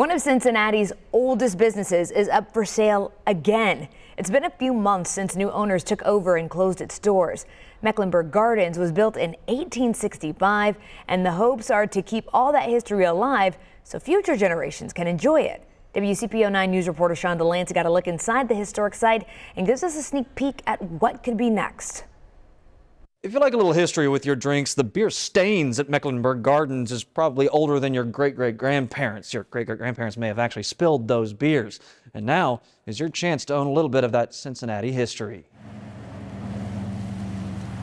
One of Cincinnati's oldest businesses is up for sale again. It's been a few months since new owners took over and closed its doors. Mecklenburg Gardens was built in 1865, and the hopes are to keep all that history alive so future generations can enjoy it. WCPO 9 News reporter Sean Delancey got a look inside the historic site and gives us a sneak peek at what could be next. If you like a little history with your drinks, the beer Stains at Mecklenburg Gardens is probably older than your great-great-grandparents. Your great-great-grandparents may have actually spilled those beers. And now is your chance to own a little bit of that Cincinnati history.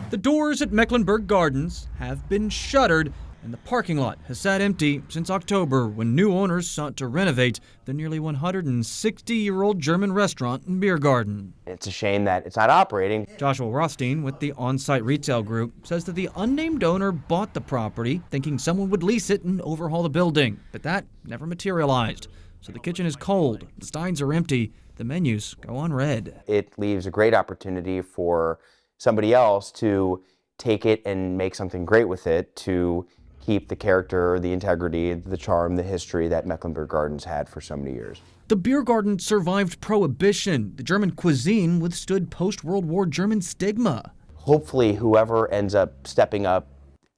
The doors at Mecklenburg Gardens have been shuttered and the parking lot has sat empty since October when new owners sought to renovate the nearly 160 year old German restaurant and beer garden. It's a shame that it's not operating. Joshua Rothstein with the on site retail group says that the unnamed owner bought the property thinking someone would lease it and overhaul the building, but that never materialized. So the kitchen is cold, the steins are empty, the menus go on red. It leaves a great opportunity for somebody else to take it and make something great with it to keep the character, the integrity, the charm, the history that Mecklenburg Gardens had for so many years. The beer garden survived prohibition. The German cuisine withstood post World War German stigma. Hopefully, whoever ends up stepping up,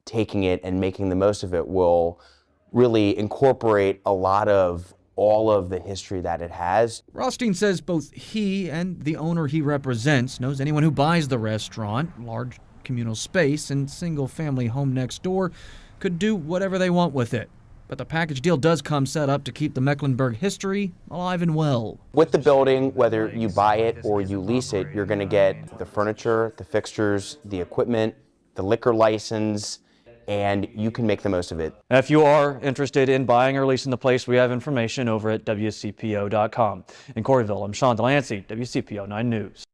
taking it, and making the most of it will really incorporate a lot of all of the history that it has. Rothstein says both he and the owner he represents knows anyone who buys the restaurant, large communal space, and single family home next door could do whatever they want with it. But the package deal does come set up to keep the Mecklenburg history alive and well. With the building, whether you buy it or you lease it, you're going to get the furniture, the fixtures, the equipment, the liquor license, and you can make the most of it. If you are interested in buying or leasing the place, we have information over at WCPO.com. In Corryville, I'm Sean Delancey, WCPO 9 News.